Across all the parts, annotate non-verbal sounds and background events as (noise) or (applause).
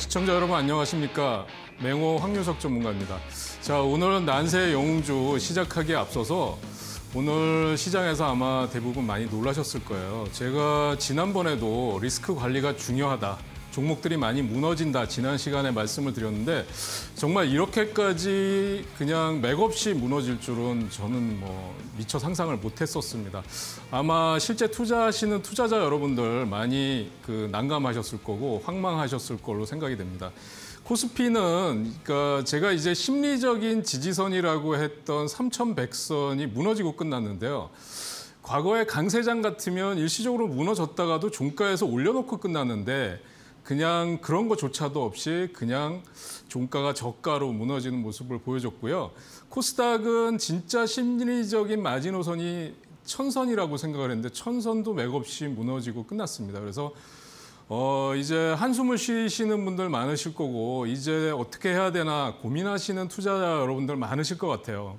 시청자 여러분 안녕하십니까? 맹호 황유석 전문가입니다. 자, 오늘은 난세 영웅주 시작하기에 앞서서 오늘 시장에서 아마 대부분 많이 놀라셨을 거예요. 제가 지난번에도 리스크 관리가 중요하다. 종목들이 많이 무너진다. 지난 시간에 말씀을 드렸는데 정말 이렇게까지 그냥 맥없이 무너질 줄은 저는 뭐 미처 상상을 못 했었습니다. 아마 실제 투자하시는 투자자 여러분들 많이 그 난감하셨을 거고 황망하셨을 걸로 생각이 됩니다. 코스피는 그러니까 제가 이제 심리적인 지지선이라고 했던 3,100선이 무너지고 끝났는데요. 과거에 강세장 같으면 일시적으로 무너졌다가도 종가에서 올려놓고 끝났는데 그냥 그런 것조차도 없이 그냥 종가가 저가로 무너지는 모습을 보여줬고요. 코스닥은 진짜 심리적인 마지노선이 천선이라고 생각을 했는데 천선도 맥없이 무너지고 끝났습니다. 그래서 어 이제 한숨을 쉬시는 분들 많으실 거고 이제 어떻게 해야 되나 고민하시는 투자자 여러분들 많으실 것 같아요.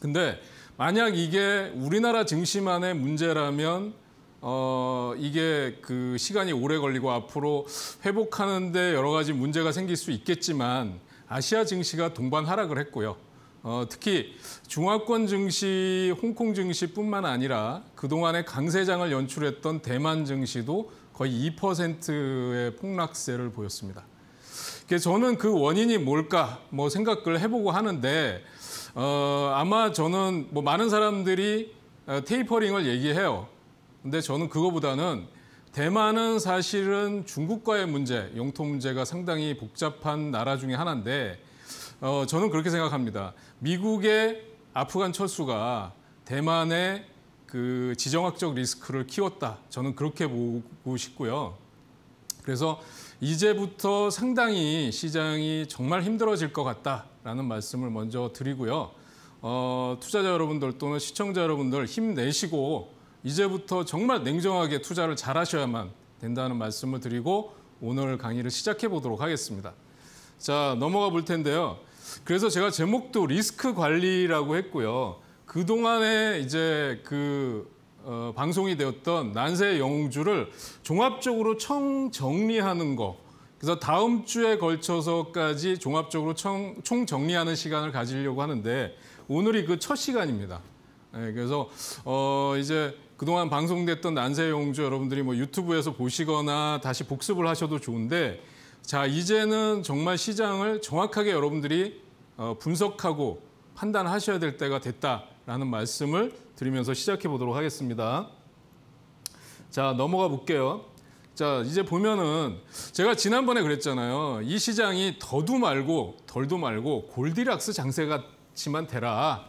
근데 만약 이게 우리나라 증시만의 문제라면 어, 이게 그 시간이 오래 걸리고 앞으로 회복하는데 여러 가지 문제가 생길 수 있겠지만 아시아 증시가 동반 하락을 했고요. 어, 특히 중화권 증시, 홍콩 증시뿐만 아니라 그동안의 강세장을 연출했던 대만 증시도 거의 2%의 폭락세를 보였습니다. 저는 그 원인이 뭘까 뭐 생각을 해보고 하는데 어, 아마 저는 뭐 많은 사람들이 어, 테이퍼링을 얘기해요. 근데 저는 그거보다는 대만은 사실은 중국과의 문제, 영토 문제가 상당히 복잡한 나라 중에 하나인데 어, 저는 그렇게 생각합니다. 미국의 아프간 철수가 대만의 그 지정학적 리스크를 키웠다. 저는 그렇게 보고 싶고요. 그래서 이제부터 상당히 시장이 정말 힘들어질 것 같다라는 말씀을 먼저 드리고요. 어, 투자자 여러분들 또는 시청자 여러분들 힘내시고 이제부터 정말 냉정하게 투자를 잘 하셔야만 된다는 말씀을 드리고 오늘 강의를 시작해 보도록 하겠습니다. 자, 넘어가 볼 텐데요. 그래서 제가 제목도 리스크 관리라고 했고요. 그동안에 이제 그 어, 방송이 되었던 난세 영웅주를 종합적으로 총 정리하는 거. 그래서 다음 주에 걸쳐서까지 종합적으로 총, 총 정리하는 시간을 가지려고 하는데 오늘이 그 첫 시간입니다. 네, 그래서 어, 이제 그동안 방송됐던 난세용주 여러분들이 뭐 유튜브에서 보시거나 다시 복습을 하셔도 좋은데 자 이제는 정말 시장을 정확하게 여러분들이 어, 분석하고 판단하셔야 될 때가 됐다라는 말씀을 드리면서 시작해 보도록 하겠습니다. 자 넘어가 볼게요. 자 이제 보면은 제가 지난번에 그랬잖아요. 이 시장이 더도 말고 덜도 말고 골디락스 장세 같지만 되라.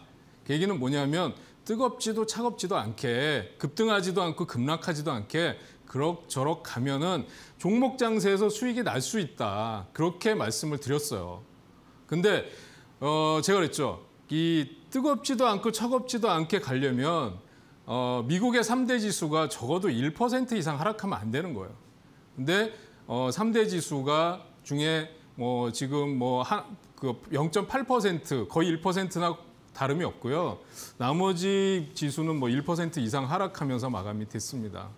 그 얘기는 뭐냐면 뜨겁지도 차갑지도 않게 급등하지도 않고 급락하지도 않게 그럭저럭 가면은 종목 장세에서 수익이 날 수 있다. 그렇게 말씀을 드렸어요. 근데 어 제가 그랬죠. 이 뜨겁지도 않고 차갑지도 않게 가려면 어 미국의 3대 지수가 적어도 1% 이상 하락하면 안 되는 거예요. 근데 어 3대 지수가 중에 뭐 지금 뭐 한 그 0.8% 거의 1%나 다름이 없고요. 나머지 지수는 뭐 1% 이상 하락하면서 마감이 됐습니다.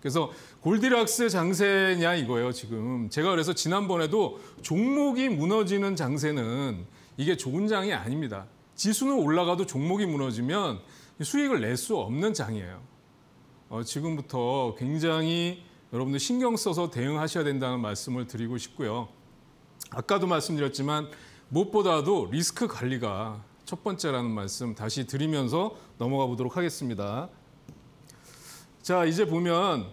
그래서 골디락스 장세냐 이거예요, 지금. 제가 그래서 지난번에도 종목이 무너지는 장세는 이게 좋은 장이 아닙니다. 지수는 올라가도 종목이 무너지면 수익을 낼 수 없는 장이에요. 어, 지금부터 굉장히 여러분들 신경 써서 대응하셔야 된다는 말씀을 드리고 싶고요. 아까도 말씀드렸지만 무엇보다도 리스크 관리가 첫 번째라는 말씀 다시 드리면서 넘어가 보도록 하겠습니다. 자, 이제 보면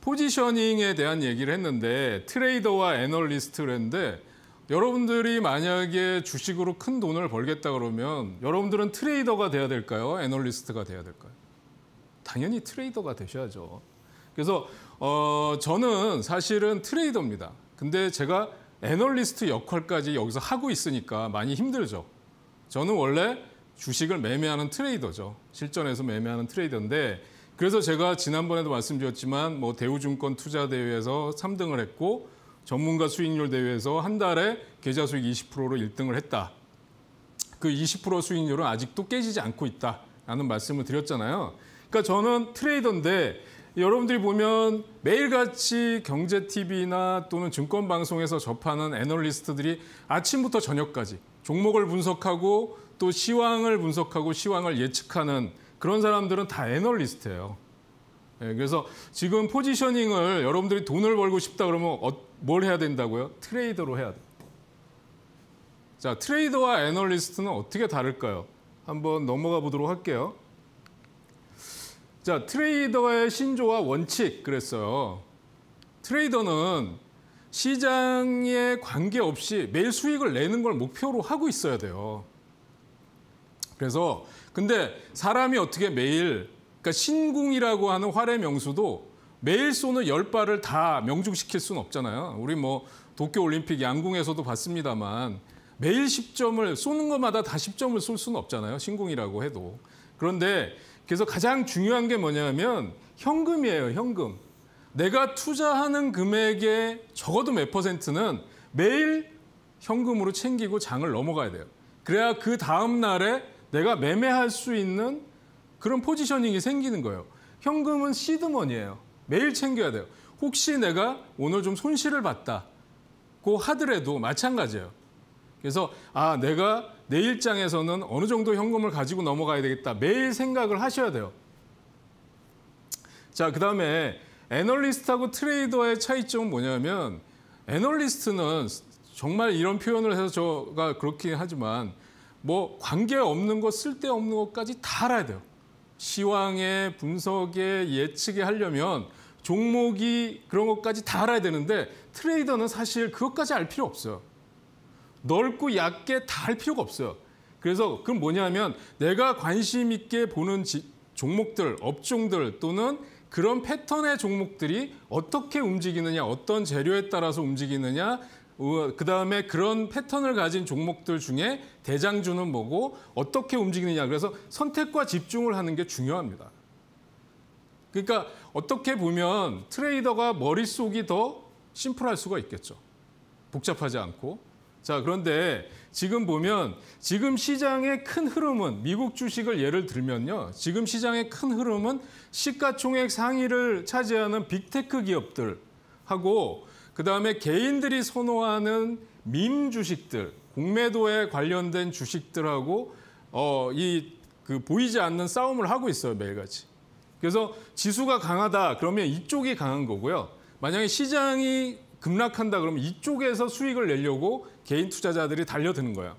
포지셔닝에 대한 얘기를 했는데 트레이더와 애널리스트를 했는데 여러분들이 만약에 주식으로 큰 돈을 벌겠다 그러면 여러분들은 트레이더가 돼야 될까요? 애널리스트가 돼야 될까요? 당연히 트레이더가 되셔야죠. 그래서 어, 저는 사실은 트레이더입니다. 근데 제가 애널리스트 역할까지 여기서 하고 있으니까 많이 힘들죠. 저는 원래 주식을 매매하는 트레이더죠. 실전에서 매매하는 트레이더인데 그래서 제가 지난번에도 말씀드렸지만 뭐 대우증권 투자 대회에서 3등을 했고 전문가 수익률 대회에서 한 달에 계좌 수익 20%로 1등을 했다. 그 20% 수익률은 아직도 깨지지 않고 있다라는 말씀을 드렸잖아요. 그러니까 저는 트레이더인데 여러분들이 보면 매일같이 경제 TV나 또는 증권 방송에서 접하는 애널리스트들이 아침부터 저녁까지 종목을 분석하고 또 시황을 분석하고 시황을 예측하는 그런 사람들은 다 애널리스트예요. 예, 그래서 지금 포지셔닝을 여러분들이 돈을 벌고 싶다 그러면 어, 뭘 해야 된다고요? 트레이더로 해야 돼. 자, 트레이더와 애널리스트는 어떻게 다를까요? 한번 넘어가 보도록 할게요. 자, 트레이더의 신조와 원칙 그랬어요. 트레이더는 시장에 관계없이 매일 수익을 내는 걸 목표로 하고 있어야 돼요. 그래서 근데 사람이 어떻게 매일 그러니까 신궁이라고 하는 활의 명수도 매일 쏘는 열 발을 다 명중시킬 수는 없잖아요. 우리 뭐 도쿄 올림픽 양궁에서도 봤습니다만 매일 10점을 쏘는 것마다 다 10점을 쏠 수는 없잖아요. 신궁이라고 해도. 그런데 그래서 가장 중요한 게 뭐냐면 현금이에요. 현금. 내가 투자하는 금액의 적어도 몇 퍼센트는 매일 현금으로 챙기고 장을 넘어가야 돼요. 그래야 그 다음 날에 내가 매매할 수 있는 그런 포지셔닝이 생기는 거예요. 현금은 시드머니예요. 매일 챙겨야 돼요. 혹시 내가 오늘 좀 손실을 봤다고 하더라도 마찬가지예요. 그래서 아 내가 내 일장에서는 어느 정도 현금을 가지고 넘어가야 되겠다. 매일 생각을 하셔야 돼요. 자, 그다음에 애널리스트하고 트레이더의 차이점은 뭐냐면 애널리스트는 정말 이런 표현을 해서 저가 그렇긴 하지만 뭐 관계 없는 것, 쓸데없는 것까지 다 알아야 돼요. 시황에 분석에 예측에 하려면 종목이 그런 것까지 다 알아야 되는데 트레이더는 사실 그것까지 알 필요 없어요. 넓고 얕게 다할 필요가 없어요. 그래서 그럼 뭐냐면 내가 관심 있게 보는 지, 종목들, 업종들 또는 그런 패턴의 종목들이 어떻게 움직이느냐, 어떤 재료에 따라서 움직이느냐, 어, 그 다음에 그런 패턴을 가진 종목들 중에 대장주는 뭐고 어떻게 움직이느냐. 그래서 선택과 집중을 하는 게 중요합니다. 그러니까 어떻게 보면 트레이더가 머릿속이 더 심플할 수가 있겠죠. 복잡하지 않고. 자, 그런데 지금 보면 지금 시장의 큰 흐름은 미국 주식을 예를 들면요. 지금 시장의 큰 흐름은 시가총액 상위를 차지하는 빅테크 기업들하고 그다음에 개인들이 선호하는 밈 주식들, 공매도에 관련된 주식들하고 어, 이 그 보이지 않는 싸움을 하고 있어요, 매일같이. 그래서 지수가 강하다 그러면 이쪽이 강한 거고요. 만약에 시장이 급락한다 그러면 이쪽에서 수익을 내려고 개인 투자자들이 달려드는 거예요.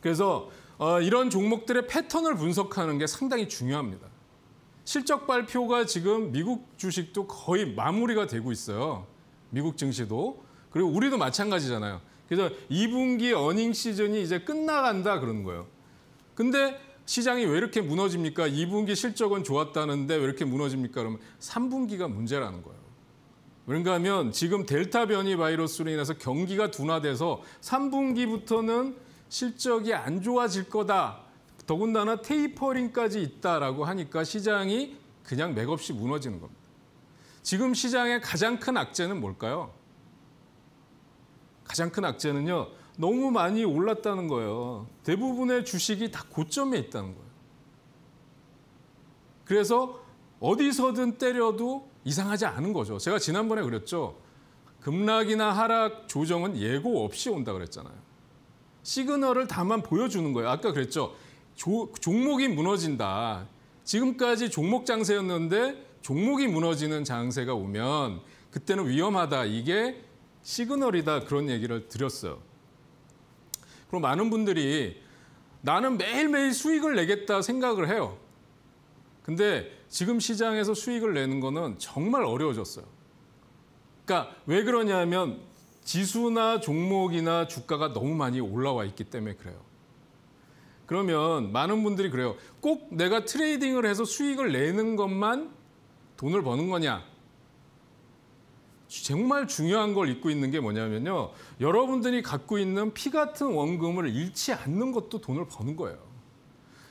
그래서 어, 이런 종목들의 패턴을 분석하는 게 상당히 중요합니다. 실적 발표가 지금 미국 주식도 거의 마무리가 되고 있어요. 미국 증시도. 그리고 우리도 마찬가지잖아요. 그래서 2분기 어닝 시즌이 이제 끝나간다 그러는 거예요. 근데 시장이 왜 이렇게 무너집니까? 2분기 실적은 좋았다는데 왜 이렇게 무너집니까? 그러면 3분기가 문제라는 거예요. 그런가 하면 지금 델타 변이 바이러스로 인해서 경기가 둔화돼서 3분기부터는 실적이 안 좋아질 거다. 더군다나 테이퍼링까지 있다라고 하니까 시장이 그냥 맥없이 무너지는 겁니다. 지금 시장의 가장 큰 악재는 뭘까요? 가장 큰 악재는요. 너무 많이 올랐다는 거예요. 대부분의 주식이 다 고점에 있다는 거예요. 그래서 어디서든 때려도 이상하지 않은 거죠. 제가 지난번에 그랬죠. 급락이나 하락 조정은 예고 없이 온다 그랬잖아요. 시그널을 다만 보여주는 거예요. 아까 그랬죠. 조, 종목이 무너진다. 지금까지 종목 장세였는데 종목이 무너지는 장세가 오면 그때는 위험하다. 이게 시그널이다. 그런 얘기를 드렸어요. 그럼 많은 분들이 나는 매일매일 수익을 내겠다 생각을 해요. 근데 지금 시장에서 수익을 내는 거는 정말 어려워졌어요. 그러니까 왜 그러냐면 지수나 종목이나 주가가 너무 많이 올라와 있기 때문에 그래요. 그러면 많은 분들이 그래요. 꼭 내가 트레이딩을 해서 수익을 내는 것만 돈을 버는 거냐? 정말 중요한 걸 잊고 있는 게 뭐냐면요. 여러분들이 갖고 있는 피 같은 원금을 잃지 않는 것도 돈을 버는 거예요.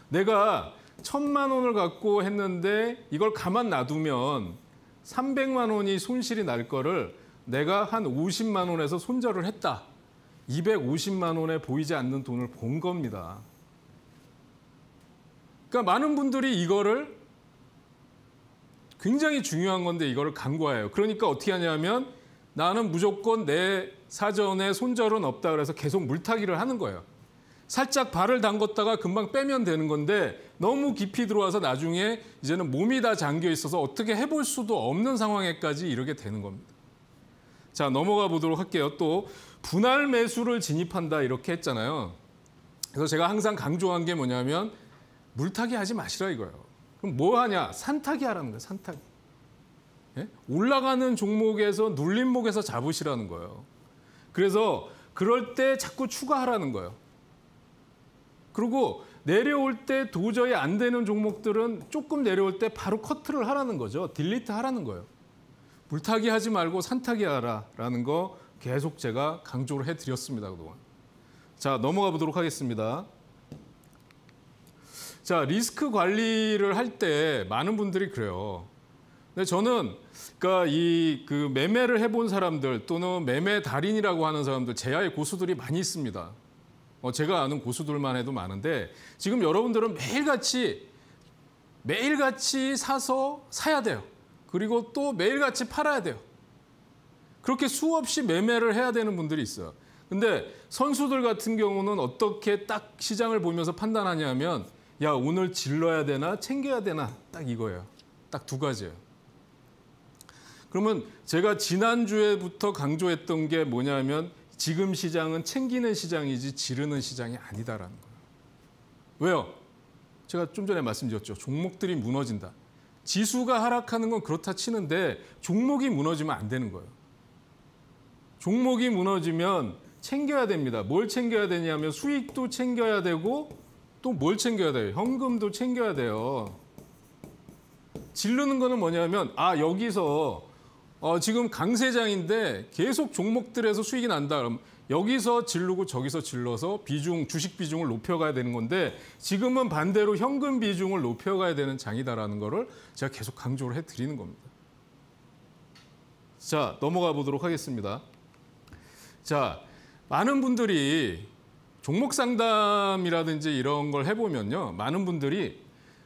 내가 천만 원을 갖고 했는데 이걸 가만 놔두면 300만 원이 손실이 날 거를 내가 한 50만 원에서 손절을 했다. 250만 원에 보이지 않는 돈을 본 겁니다. 그러니까 많은 분들이 이거를 굉장히 중요한 건데 이거를 간과해요. 그러니까 어떻게 하냐면 나는 무조건 내 사전에 손절은 없다 그래서 계속 물타기를 하는 거예요. 살짝 발을 담궜다가 금방 빼면 되는 건데 너무 깊이 들어와서 나중에 이제는 몸이 다 잠겨 있어서 어떻게 해볼 수도 없는 상황에까지 이르게 되는 겁니다. 자 넘어가 보도록 할게요. 또 분할 매수를 진입한다 이렇게 했잖아요. 그래서 제가 항상 강조한 게 뭐냐면 물타기 하지 마시라 이거예요. 그럼 뭐 하냐? 산타기 하라는 거예요. 산타기. 예? 올라가는 종목에서 눌림목에서 잡으시라는 거예요. 그래서 그럴 때 자꾸 추가하라는 거예요. 그리고 내려올 때 도저히 안 되는 종목들은 조금 내려올 때 바로 커트를 하라는 거죠. 딜리트 하라는 거예요. 물타기 하지 말고 산타기 하라라는 거 계속 제가 강조를 해드렸습니다. 그동안. 자, 넘어가 보도록 하겠습니다. 자, 리스크 관리를 할 때 많은 분들이 그래요. 근데 저는 그러니까 이 그 매매를 해본 사람들 또는 매매 달인이라고 하는 사람들 제야의 고수들이 많이 있습니다. 어, 제가 아는 고수들만 해도 많은데 지금 여러분들은 매일같이 매일같이 사서 사야 돼요. 그리고 또 매일같이 팔아야 돼요. 그렇게 수없이 매매를 해야 되는 분들이 있어요. 근데 선수들 같은 경우는 어떻게 딱 시장을 보면서 판단하냐면 야 오늘 질러야 되나 챙겨야 되나 딱 이거예요. 딱 두 가지예요. 그러면 제가 지난주에부터 강조했던 게 뭐냐면 지금 시장은 챙기는 시장이지 지르는 시장이 아니다라는 거예요. 왜요? 제가 좀 전에 말씀드렸죠. 종목들이 무너진다. 지수가 하락하는 건 그렇다 치는데 종목이 무너지면 안 되는 거예요. 종목이 무너지면 챙겨야 됩니다. 뭘 챙겨야 되냐면 수익도 챙겨야 되고 또 뭘 챙겨야 돼요? 현금도 챙겨야 돼요. 지르는 거는 뭐냐면 아 여기서 어, 지금 강세장인데 계속 종목들에서 수익이 난다 그럼 여기서 질르고 저기서 질러서 비중 주식 비중을 높여가야 되는 건데 지금은 반대로 현금 비중을 높여가야 되는 장이다라는 거를 제가 계속 강조를 해드리는 겁니다. 자 넘어가 보도록 하겠습니다. 자 많은 분들이 종목 상담이라든지 이런 걸 해보면요 많은 분들이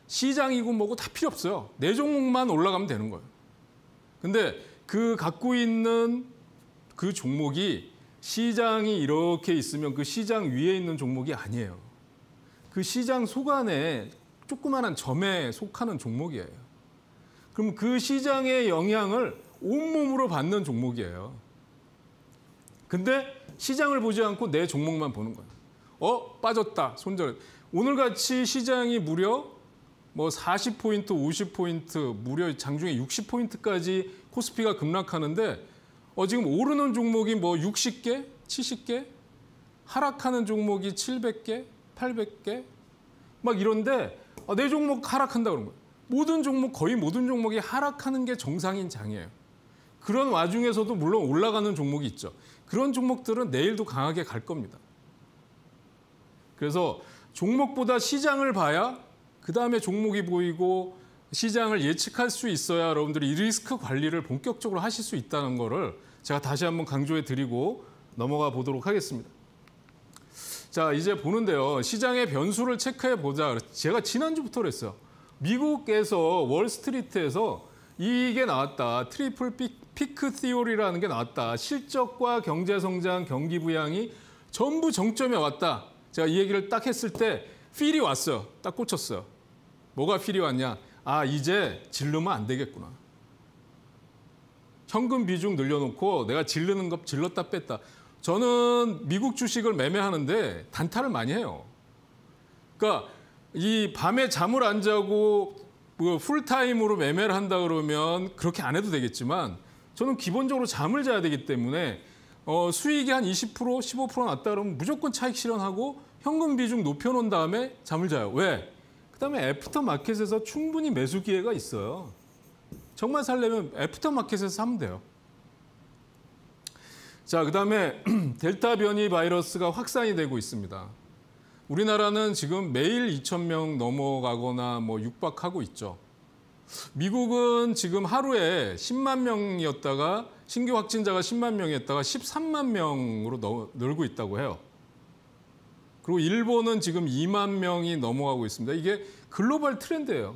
시장이고 뭐고 다 필요 없어요. 내 종목만 올라가면 되는 거예요. 근데 그 갖고 있는 그 종목이 시장이 이렇게 있으면 그 시장 위에 있는 종목이 아니에요. 그 시장 속안에 조그마한 점에 속하는 종목이에요. 그럼 그 시장의 영향을 온몸으로 받는 종목이에요. 근데 시장을 보지 않고 내 종목만 보는 거예요. 어? 빠졌다. 손절. 오늘같이 시장이 무려 뭐 40포인트, 50포인트, 무려 장중에 60포인트까지 코스피가 급락하는데 어, 지금 오르는 종목이 뭐 60개, 70개, 하락하는 종목이 700개, 800개 막 이런데 어, 내 종목 하락한다 그런 거예요. 모든 종목, 거의 모든 종목이 하락하는 게 정상인 장이에요. 그런 와중에서도 물론 올라가는 종목이 있죠. 그런 종목들은 내일도 강하게 갈 겁니다. 그래서 종목보다 시장을 봐야 그 다음에 종목이 보이고 시장을 예측할 수 있어야 여러분들이 이 리스크 관리를 본격적으로 하실 수 있다는 거를 제가 다시 한번 강조해 드리고 넘어가 보도록 하겠습니다. 자, 이제 보는데요. 시장의 변수를 체크해 보자. 제가 지난주부터 그랬어요. 미국에서 월스트리트에서 이게 나왔다. triple peak theory라는 게 나왔다. 실적과 경제 성장, 경기 부양이 전부 정점에 왔다. 제가 이 얘기를 딱 했을 때 필이 왔어요. 딱 꽂혔어요. 뭐가 필이 왔냐? 아, 이제 질르면 안 되겠구나. 현금 비중 늘려놓고 내가 질르는 것 질렀다 뺐다. 저는 미국 주식을 매매하는데 단타를 많이 해요. 그러니까 이 밤에 잠을 안 자고 뭐 풀타임으로 매매를 한다 그러면 그렇게 안 해도 되겠지만 저는 기본적으로 잠을 자야 되기 때문에 어, 수익이 한 20% 15% 났다 그러면 무조건 차익 실현하고 현금 비중 높여놓은 다음에 잠을 자요. 왜? 그다음에 after market에서 충분히 매수 기회가 있어요. 정말 살려면 after market에서 사면 돼요. 자, 그다음에 (clears throat) 델타 변이 바이러스가 확산이 되고 있습니다. 우리나라는 지금 매일 2천 명 넘어가거나 뭐 육박하고 있죠. 미국은 지금 하루에 10만 명이었다가 신규 확진자가 10만 명이었다가 13만 명으로 늘고 있다고 해요. 그리고 일본은 지금 2만 명이 넘어가고 있습니다. 이게 글로벌 트렌드예요.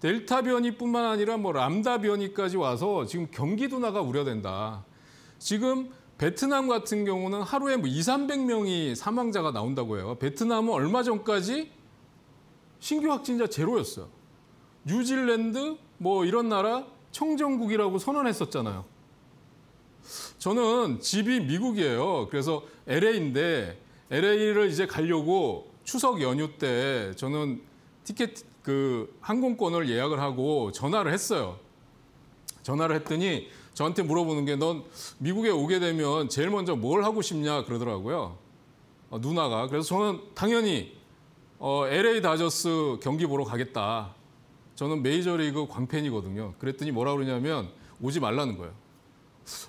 델타 변이뿐만 아니라 뭐 람다 변이까지 와서 지금 경기 둔화가 우려된다. 지금 베트남 같은 경우는 하루에 뭐 2, 300명이 사망자가 나온다고 해요. 베트남은 얼마 전까지 신규 확진자 제로였어요. 뉴질랜드 뭐 이런 나라 청정국이라고 선언했었잖아요. 저는 집이 미국이에요. 그래서 LA인데 LA를 이제 가려고 추석 연휴 때 저는 티켓 그 항공권을 예약을 하고 전화를 했어요. 전화를 했더니 저한테 물어보는 게 넌 미국에 오게 되면 제일 먼저 뭘 하고 싶냐 그러더라고요. 어, 누나가. 그래서 저는 당연히 어, LA 다저스 경기 보러 가겠다. 저는 메이저리그 광팬이거든요. 그랬더니 뭐라 그러냐면 오지 말라는 거예요.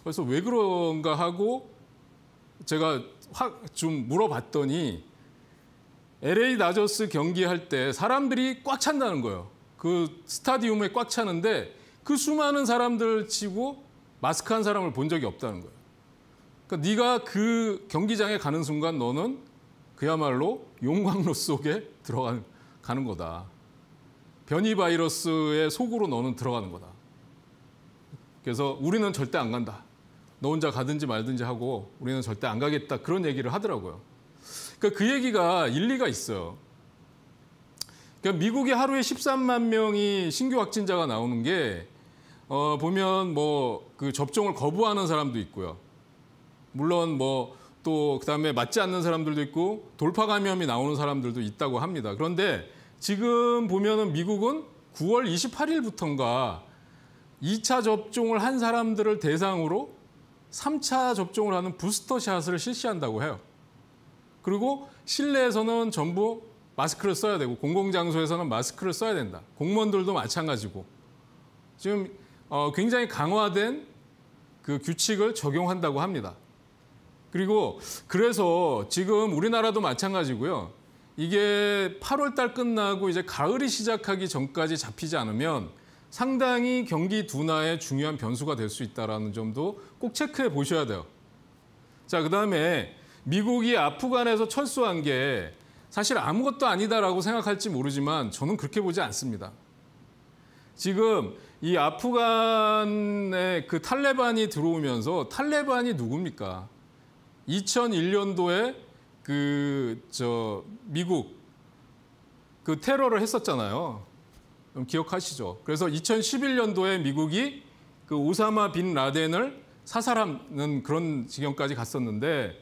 그래서 왜 그런가 하고 제가 확 좀 물어봤더니 LA 다저스 경기할 때 사람들이 꽉 찬다는 거예요. 그 스타디움에 꽉 차는데 그 수많은 사람들 치고 마스크 한 사람을 본 적이 없다는 거예요. 그러니까 네가 그 경기장에 가는 순간 너는 그야말로 용광로 속에 들어가는 가는 거다. 변이 바이러스의 속으로 너는 들어가는 거다. 그래서 우리는 절대 안 간다. 너 혼자 가든지 말든지 하고 우리는 절대 안 가겠다. 그런 얘기를 하더라고요. 그러니까 그 얘기가 일리가 있어요. 그러니까 미국이 하루에 13만 명이 신규 확진자가 나오는 게 어, 보면 뭐 그 접종을 거부하는 사람도 있고요. 물론 뭐 또 그다음에 맞지 않는 사람들도 있고 돌파 감염이 나오는 사람들도 있다고 합니다. 그런데 지금 보면은 미국은 9월 28일부터인가 2차 접종을 한 사람들을 대상으로 3차 접종을 하는 부스터샷을 실시한다고 해요. 그리고 실내에서는 전부 마스크를 써야 되고 공공장소에서는 마스크를 써야 된다. 공무원들도 마찬가지고 지금 어, 굉장히 강화된 그 규칙을 적용한다고 합니다. 그리고 그래서 지금 우리나라도 마찬가지고요. 이게 8월 달 끝나고 이제 가을이 시작하기 전까지 잡히지 않으면 상당히 경기 둔화의 중요한 변수가 될 수 있다는 점도 꼭 체크해 보셔야 돼요. 자, 그다음에 미국이 아프간에서 철수한 게 사실 아무것도 아니다라고 생각할지 모르지만 저는 그렇게 보지 않습니다. 지금 이 아프간에 그 탈레반이 들어오면서 탈레반이 누굽니까? 2001년도에 그 저 미국 그 테러를 했었잖아요. 기억하시죠? 그래서 2011년도에 미국이 그 오사마 빈 라덴을 사살하는 그런 지경까지 갔었는데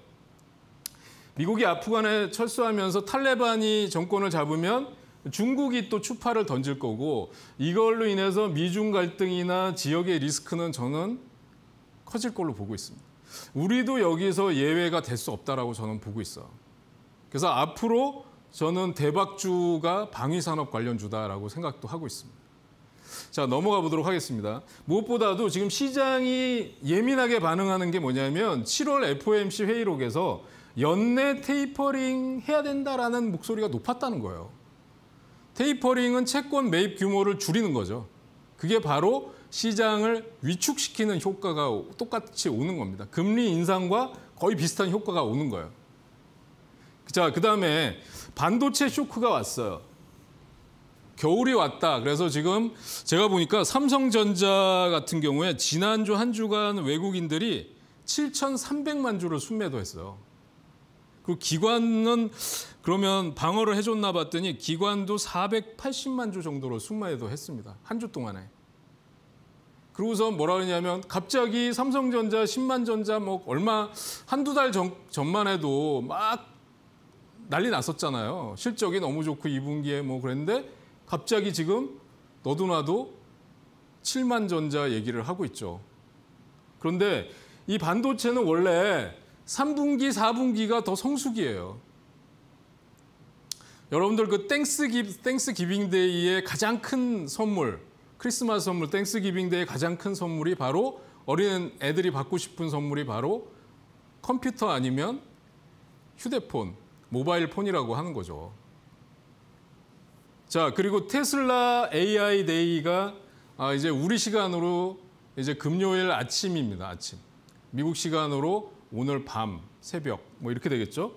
미국이 아프간에 철수하면서 탈레반이 정권을 잡으면 중국이 또 추파를 던질 거고 이걸로 인해서 미중 갈등이나 지역의 리스크는 저는 커질 걸로 보고 있습니다. 우리도 여기서 예외가 될 수 없다라고 저는 보고 있어. 그래서 앞으로 저는 대박주가 방위산업 관련주다라고 생각도 하고 있습니다. 자, 넘어가 보도록 하겠습니다. 무엇보다도 지금 시장이 예민하게 반응하는 게 뭐냐면 7월 FOMC 회의록에서 연내 테이퍼링 해야 된다라는 목소리가 높았다는 거예요. 테이퍼링은 채권 매입 규모를 줄이는 거죠. 그게 바로 시장을 위축시키는 효과가 똑같이 오는 겁니다. 금리 인상과 거의 비슷한 효과가 오는 거예요. 자, 그 다음에 반도체 쇼크가 왔어요. 겨울이 왔다. 그래서 지금 제가 보니까 삼성전자 같은 경우에 지난주 한 주간 외국인들이 7,300만 주를 순매도했어요. 그 기관은 그러면 방어를 해줬나 봤더니 기관도 480만 주 정도로 순매도 했습니다. 한 주 동안에. 그러고서 뭐라 그러냐면 갑자기 삼성전자, 신만전자 뭐 얼마 한두 달 전, 전만 해도 막 난리 났었잖아요. 실적이 너무 좋고 2분기에 뭐 그랬는데 갑자기 지금 너도 나도 7만 전자 얘기를 하고 있죠. 그런데 이 반도체는 원래 3분기, 4분기가 더 성수기예요. 여러분들 그 Thanks gi Thanksgiving Day의 가장 큰 선물, 크리스마스 선물 Thanksgiving Day의 가장 큰 선물이 바로 어린 애들이 받고 싶은 선물이 바로 컴퓨터 아니면 휴대폰, mobile phone이라고 하는 거죠. 자, 그리고 테슬라 AI Day가 아, 이제 우리 시간으로 이제 금요일 아침입니다. 아침. 미국 시간으로 오늘 밤, 새벽 뭐 이렇게 되겠죠.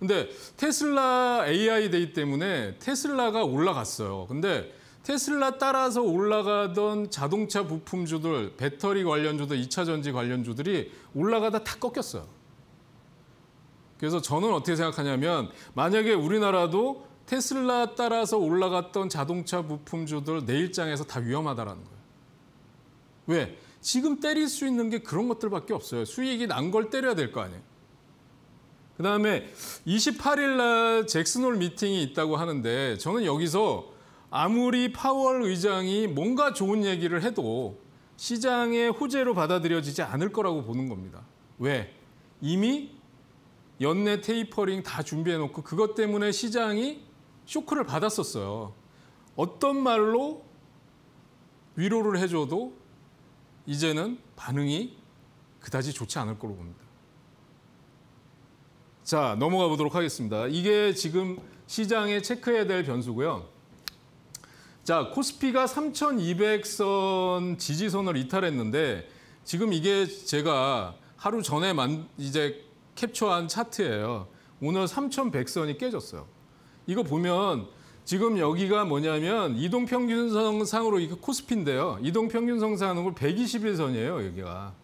근데 테슬라 AI Day 때문에 테슬라가 올라갔어요. 근데 테슬라 따라서 올라가던 자동차 부품주들, 배터리 관련주들, 2차 전지 관련주들이 올라가다 다 꺾였어요. 그래서 저는 어떻게 생각하냐면 만약에 우리나라도 테슬라 따라서 올라갔던 자동차 부품주들 내일장에서 다 위험하다라는 거예요. 왜? 지금 때릴 수 있는 게 그런 것들밖에 없어요. 수익이 난 걸 때려야 될 거 아니에요. 그 다음에 28일 날 잭슨홀 미팅이 있다고 하는데 저는 여기서 아무리 파월 의장이 뭔가 좋은 얘기를 해도 시장의 호재로 받아들여지지 않을 거라고 보는 겁니다. 왜? 이미 연내 테이퍼링 다 준비해놓고 그것 때문에 시장이 쇼크를 받았었어요. 어떤 말로 위로를 해줘도 이제는 반응이 그다지 좋지 않을 거로 봅니다. 자, 넘어가 보도록 하겠습니다. 이게 지금 시장에 체크해야 될 변수고요. 자, 코스피가 3,200선 지지선을 이탈했는데 지금 이게 제가 하루 전에 만 이제 캡처한 차트예요. 오늘 3,100선이 깨졌어요. 이거 보면 지금 여기가 뭐냐면 이동평균선상으로 이게 코스피인데요. 이동평균선상으로 121선이에요, 여기가.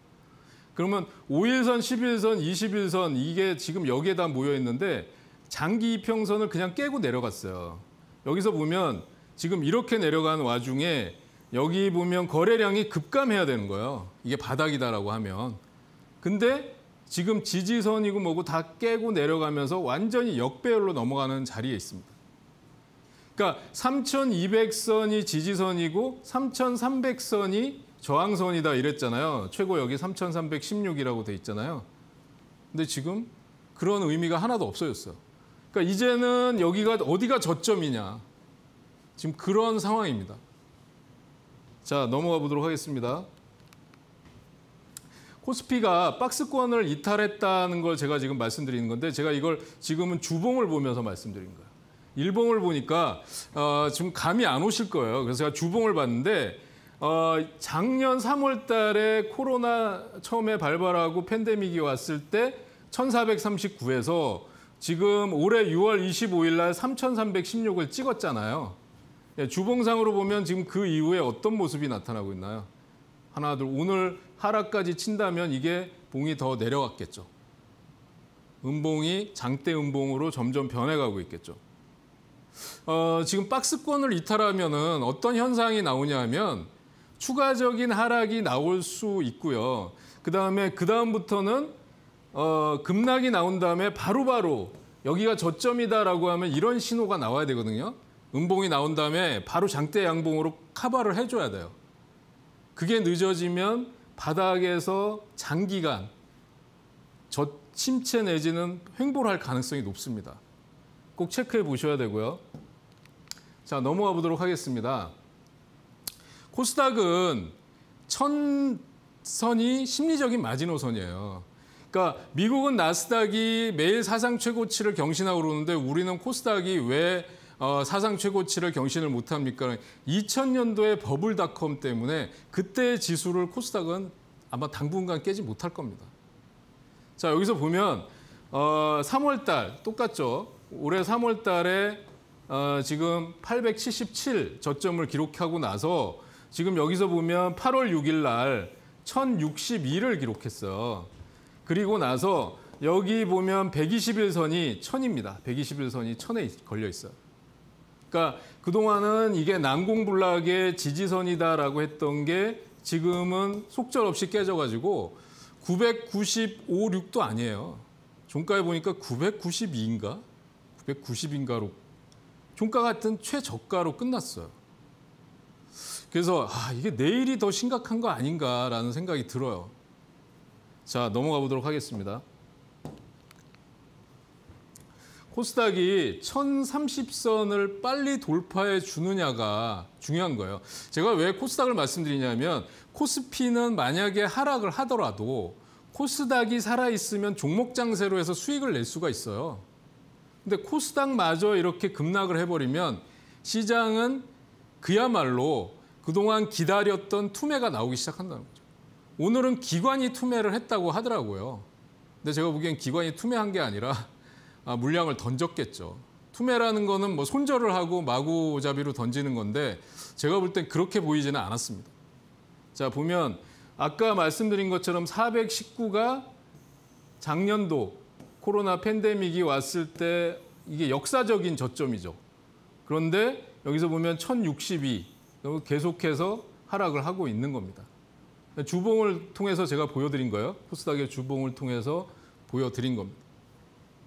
그러면 5일선, 11선, 21선 이게 지금 여기에 다 모여 있는데 장기 이평선을 그냥 깨고 내려갔어요. 여기서 보면 지금 이렇게 내려간 와중에 여기 보면 거래량이 급감해야 되는 거예요. 이게 바닥이다라고 하면. 근데 지금 지지선이고 뭐고 다 깨고 내려가면서 완전히 역배열로 넘어가는 자리에 있습니다. 그러니까 3,200선이 지지선이고 3,300선이 저항선이다 이랬잖아요. 최고 여기 3,316이라고 돼 있잖아요. 근데 지금 그런 의미가 하나도 없어졌어요. 그러니까 이제는 여기가 어디가 저점이냐. 지금 그런 상황입니다. 자, 넘어가 보도록 하겠습니다. 코스피가 박스권을 이탈했다는 걸 제가 지금 말씀드리는 건데 제가 이걸 지금은 주봉을 보면서 말씀드린 거예요. 일봉을 보니까 어, 지금 감이 안 오실 거예요. 그래서 제가 주봉을 봤는데 어, 작년 3월 달에 코로나 처음에 발발하고 팬데믹이 왔을 때 1439에서 지금 올해 6월 25일 날 3316을 찍었잖아요. 예, 주봉상으로 보면 지금 그 이후에 어떤 모습이 나타나고 있나요? 하나, 둘, 오늘 하락까지 친다면 이게 봉이 더 내려갔겠죠. 음봉이 장대 음봉으로 점점 변해가고 있겠죠. 어, 지금 박스권을 이탈하면은 어떤 현상이 나오냐 하면 추가적인 하락이 나올 수 있고요. 그 다음에 그 다음부터는 어, 급락이 나온 다음에 바로바로 바로 여기가 저점이다라고 하면 이런 신호가 나와야 되거든요. 음봉이 나온 다음에 바로 장대 양봉으로 카바를 해줘야 돼요. 그게 늦어지면 바닥에서 장기간 저 침체 내지는 횡보할 가능성이 높습니다. 꼭 체크해 보셔야 되고요. 자, 넘어가 보도록 하겠습니다. 코스닥은 천선이 심리적인 마지노선이에요. 그러니까 미국은 나스닥이 매일 사상 최고치를 경신하고 그러는데 우리는 코스닥이 왜 어, 사상 최고치를 경신을 못합니까? 2000년도에 버블닷컴 때문에 그때 지수를 코스닥은 아마 당분간 깨지 못할 겁니다. 자 여기서 보면 어, 3월 달 똑같죠. 올해 3월 달에 어, 지금 877 저점을 기록하고 나서 지금 여기서 보면 8월 6일 날 1062를 기록했어요. 그리고 나서 여기 보면 121선이 1000입니다. 121선이 1000에 걸려 있어요. 그러니까 그동안은 이게 난공불락의 지지선이다라고 했던 게 지금은 속절없이 깨져가지고 995, 6도 아니에요. 종가에 보니까 992인가? 990인가로 종가 같은 최저가로 끝났어요. 그래서 아, 이게 내일이 더 심각한 거 아닌가라는 생각이 들어요. 자, 넘어가 보도록 하겠습니다. 코스닥이 1030선을 빨리 돌파해 주느냐가 중요한 거예요. 제가 왜 코스닥을 말씀드리냐면 코스피는 만약에 하락을 하더라도 코스닥이 살아있으면 종목 장세로 해서 수익을 낼 수가 있어요. 근데 코스닥마저 이렇게 급락을 해버리면 시장은 그야말로 그동안 기다렸던 투매가 나오기 시작한다는 거죠. 오늘은 기관이 투매를 했다고 하더라고요. 근데 제가 보기엔 기관이 투매한 게 아니라 아, 물량을 던졌겠죠. 투매라는 거는 뭐 손절을 하고 마구잡이로 던지는 건데 제가 볼 땐 그렇게 보이지는 않았습니다. 자, 보면 아까 말씀드린 것처럼 419가 작년도 코로나 팬데믹이 왔을 때 이게 역사적인 저점이죠. 그런데 여기서 보면 1062 계속해서 하락을 하고 있는 겁니다. 주봉을 통해서 제가 보여드린 거예요. 코스닥의 주봉을 통해서 보여드린 겁니다.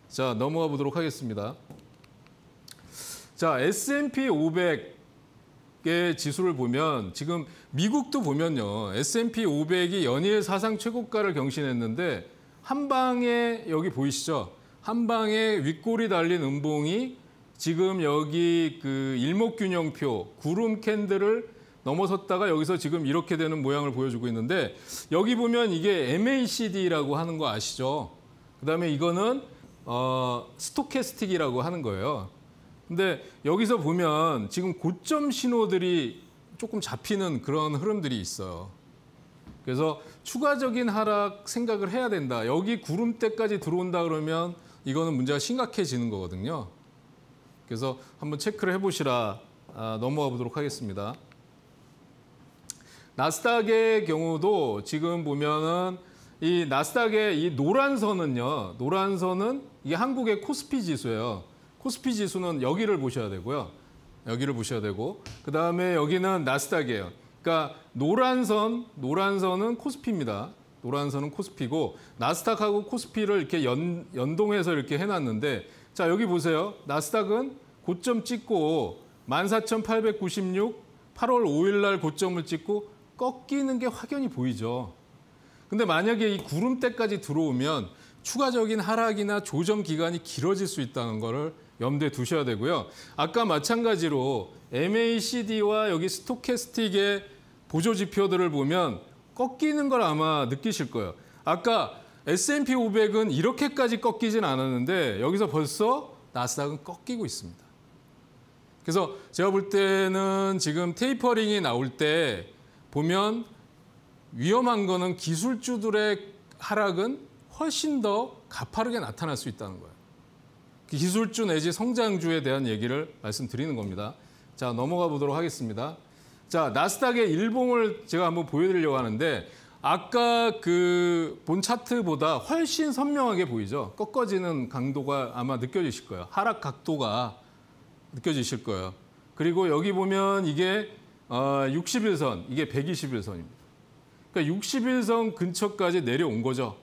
자, 넘어가 보도록 하겠습니다. 자, S&P 500의 지수를 보면 지금 미국도 보면요. S&P 500이 연일 사상 최고가를 경신했는데 한 방에 여기 보이시죠? 한 방에 윗골이 달린 음봉이 지금 여기 그 일목균형표 구름 캔들을 넘어섰다가 여기서 지금 이렇게 되는 모양을 보여주고 있는데 여기 보면 이게 MACD라고 하는 거 아시죠? 그다음에 이거는 어, 스토캐스틱이라고 하는 거예요. 근데 여기서 보면 지금 고점 신호들이 조금 잡히는 그런 흐름들이 있어요. 그래서 추가적인 하락 생각을 해야 된다. 여기 구름대까지 들어온다 그러면 이거는 문제가 심각해지는 거거든요. 그래서 한번 체크를 해보시라 아, 넘어가 보도록 하겠습니다. 나스닥의 경우도 지금 보면은 이 나스닥의 이 노란 선은요. 노란 선은 이게 한국의 코스피 지수예요. 코스피 지수는 여기를 보셔야 되고요. 여기를 보셔야 되고 그다음에 여기는 나스닥이에요. 그러니까 노란 선, 노란 선은 코스피입니다. 노란 선은 코스피고 나스닥하고 코스피를 이렇게 연, 연동해서 이렇게 해놨는데 자 여기 보세요. 나스닥은 고점 찍고 14,896 8월 5일 날 고점을 찍고 꺾이는 게 확연히 보이죠. 근데 만약에 이 구름대까지 들어오면 추가적인 하락이나 조정 기간이 길어질 수 있다는 거를 염두에 두셔야 되고요. 아까 마찬가지로 MACD와 여기 스토캐스틱의 보조 지표들을 보면 꺾이는 걸 아마 느끼실 거예요. 아까 S&P 500은 이렇게까지 꺾이진 않았는데 여기서 벌써 나스닥은 꺾이고 있습니다. 그래서 제가 볼 때는 지금 테이퍼링이 나올 때 보면 위험한 거는 기술주들의 하락은 훨씬 더 가파르게 나타날 수 있다는 거예요. 그 기술주 내지 성장주에 대한 얘기를 말씀드리는 겁니다. 자, 넘어가 보도록 하겠습니다. 자, 나스닥의 일봉을 제가 한번 보여드리려고 하는데 아까 그 본 차트보다 훨씬 선명하게 보이죠. 꺾어지는 강도가 아마 느껴지실 거예요. 하락 각도가 느껴지실 거예요. 그리고 여기 보면 이게 61선, 어, 이게 121선입니다. 그러니까 61선 근처까지 내려온 거죠.